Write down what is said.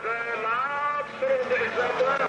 Islam, through the